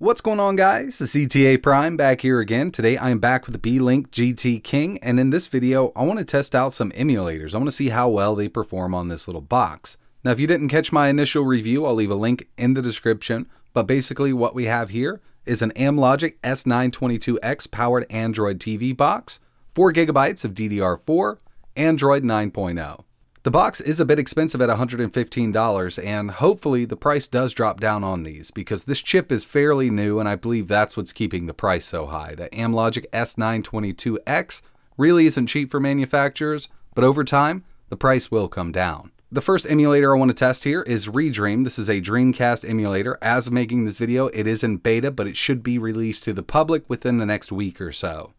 What's going on guys? It's ETA Prime back here again. Today I am back with the Beelink GT King and in this video I want to test out some emulators. I want to see how well they perform on this little box. Now if you didn't catch my initial review I'll leave a link in the description but basically what we have here is an Amlogic S922X powered Android TV box, 4GB of DDR4, Android 9.0. The box is a bit expensive at $115 and hopefully the price does drop down on these because this chip is fairly new and I believe that's what's keeping the price so high. The Amlogic S922X really isn't cheap for manufacturers, but over time, the price will come down. The first emulator I want to test here is Redream. This is a Dreamcast emulator. As making this video, it is in beta, but it should be released to the public within the next week or so.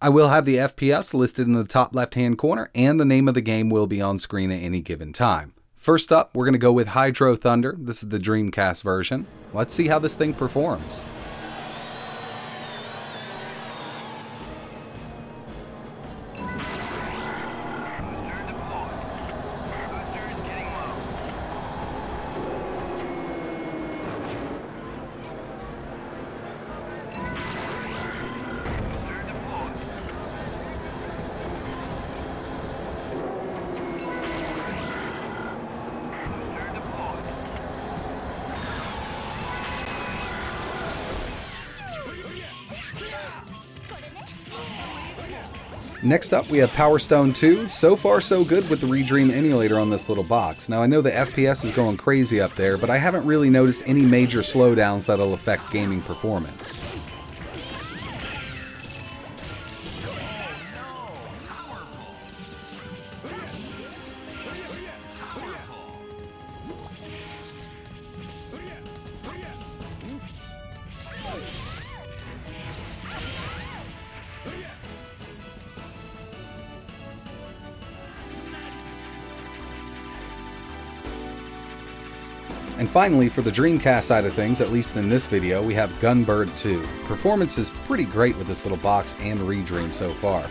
I will have the FPS listed in the top left hand corner and the name of the game will be on screen at any given time. First up, we're going to go with Hydro Thunder. This is the Dreamcast version. Let's see how this thing performs. Next up, we have Power Stone 2. So far, so good with the Redream emulator on this little box. Now, I know the FPS is going crazy up there, but I haven't really noticed any major slowdowns that'll affect gaming performance. And finally, for the Dreamcast side of things, at least in this video, we have Gunbird 2. Performance is pretty great with this little box and Redream so far.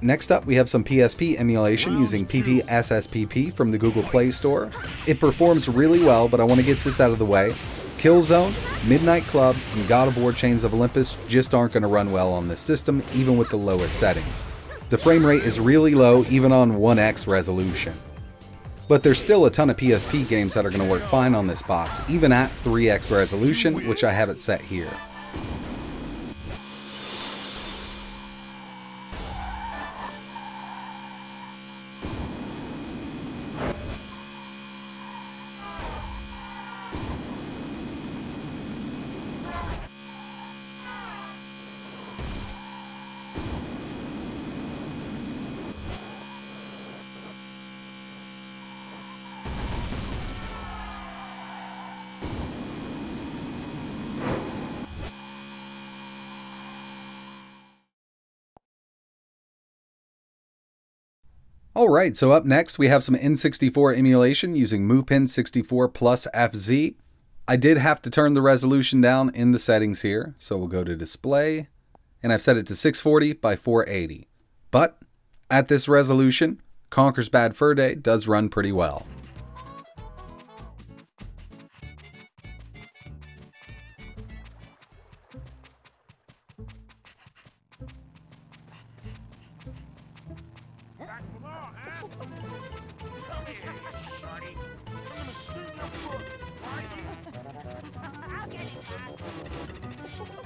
Next up, we have some PSP emulation using PPSSPP from the Google Play Store. It performs really well, but I want to get this out of the way. Killzone, Midnight Club, and God of War Chains of Olympus just aren't going to run well on this system, even with the lowest settings. The frame rate is really low, even on 1x resolution. But there's still a ton of PSP games that are going to work fine on this box, even at 3x resolution, which I have it set here. Alright, so up next we have some N64 emulation using Mupen 64 plus FZ. I did have to turn the resolution down in the settings here, so we'll go to display, and I've set it to 640 by 480. But at this resolution, Conker's Bad Fur Day does run pretty well. Come here, shorty. I'm gonna sting your foot. Are you? I'll get it,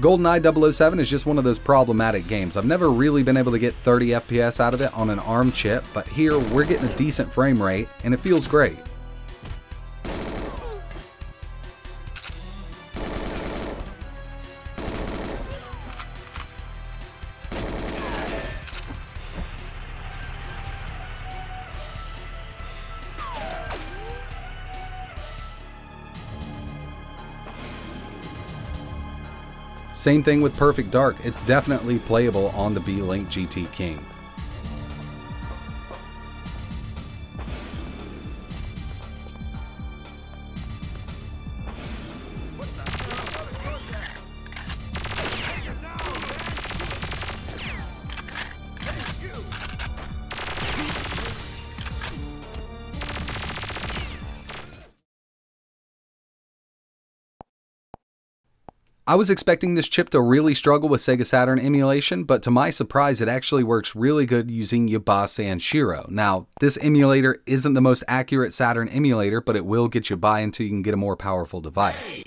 GoldenEye 007 is just one of those problematic games. I've never really been able to get 30 FPS out of it on an ARM chip, but here we're getting a decent frame rate and it feels great. Same thing with Perfect Dark, it's definitely playable on the Beelink GT King. I was expecting this chip to really struggle with Sega Saturn emulation, but to my surprise, it actually works really good using Yaba Sanshiro. Now, this emulator isn't the most accurate Saturn emulator, but it will get you by until you can get a more powerful device.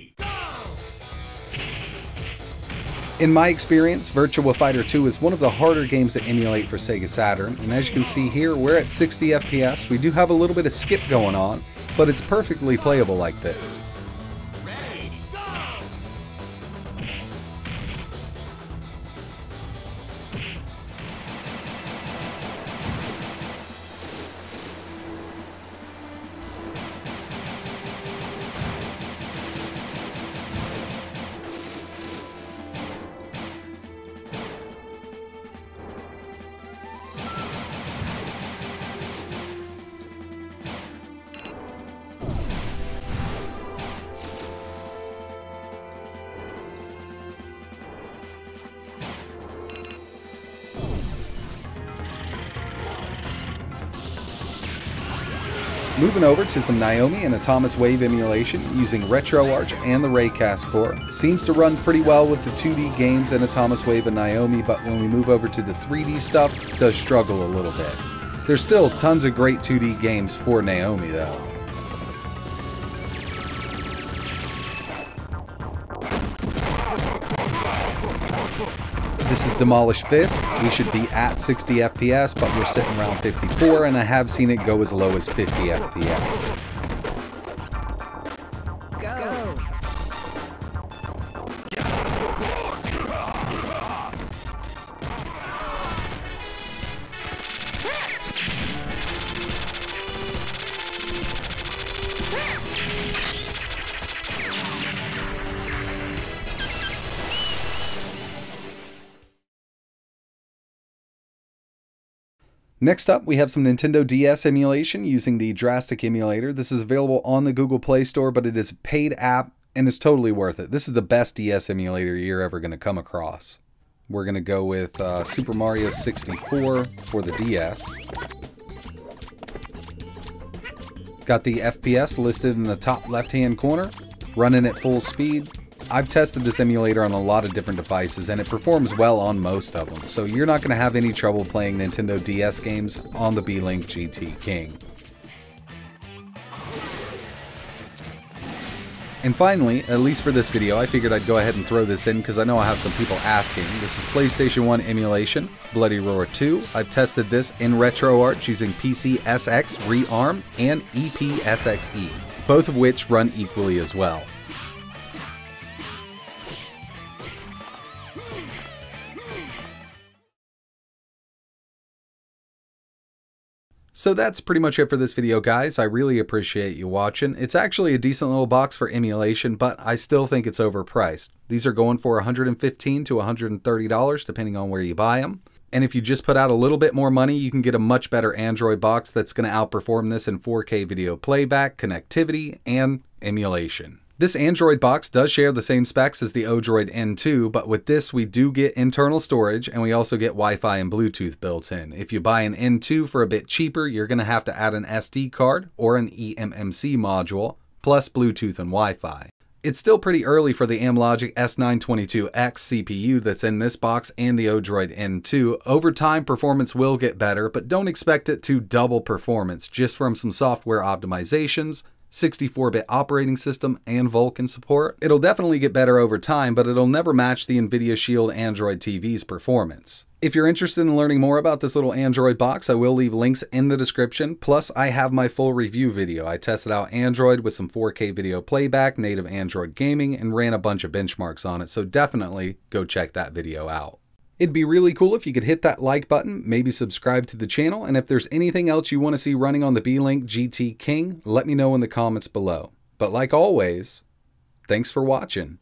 In my experience, Virtua Fighter 2 is one of the harder games to emulate for Sega Saturn, and as you can see here, we're at 60 FPS. We do have a little bit of skip going on, but it's perfectly playable like this. Moving over to some Naomi and Atomiswave emulation using RetroArch and the Reicast core. Seems to run pretty well with the 2D games and Atomiswave and Naomi, but when we move over to the 3D stuff, does struggle a little bit. There's still tons of great 2D games for Naomi though. This is Demolish Fist. We should be at 60 FPS, but we're sitting around 54, and I have seen it go as low as 50 FPS. Next up, we have some Nintendo DS emulation using the Drastic emulator. This is available on the Google Play Store, but it is a paid app and it's totally worth it. This is the best DS emulator you're ever going to come across. We're going to go with uh, Super Mario 64 for the DS. Got the FPS listed in the top left hand corner, running at full speed, I've tested this emulator on a lot of different devices and it performs well on most of them, so you're not going to have any trouble playing Nintendo DS games on the Beelink GT King. And finally, at least for this video, I figured I'd go ahead and throw this in because I know I have some people asking. This is PlayStation 1 emulation, Bloody Roar 2. I've tested this in RetroArch using PCSX ReARM and EPSXE, both of which run equally as well. So that's pretty much it for this video, guys. I really appreciate you watching. It's actually a decent little box for emulation, but I still think it's overpriced. These are going for 115 to $130, depending on where you buy them. And if you just put out a little bit more money, you can get a much better Android box that's going to outperform this in 4K video playback, connectivity, and emulation. This Android box does share the same specs as the Odroid N2, but with this we do get internal storage and we also get Wi-Fi and Bluetooth built in. If you buy an N2 for a bit cheaper, you're going to have to add an SD card or an eMMC module, plus Bluetooth and Wi-Fi. It's still pretty early for the Amlogic S922X CPU that's in this box and the Odroid N2. Over time, performance will get better, but don't expect it to double performance just from some software optimizations, 64-bit operating system, and Vulkan support. It'll definitely get better over time, but it'll never match the NVIDIA Shield Android TV's performance. If you're interested in learning more about this little Android box, I will leave links in the description. Plus, I have my full review video. I tested out Android with some 4K video playback, native Android gaming, and ran a bunch of benchmarks on it, so definitely go check that video out. It'd be really cool if you could hit that like button, maybe subscribe to the channel, and if there's anything else you want to see running on the Beelink GT King, let me know in the comments below. But like always, thanks for watching.